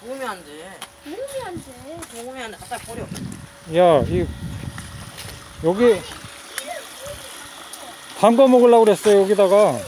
도움이 안 돼. 도움이 안 돼. 도움이 안 돼. 갖다 버려. 야, 이 여기 담궈 먹으려고 그랬어요, 여기다가.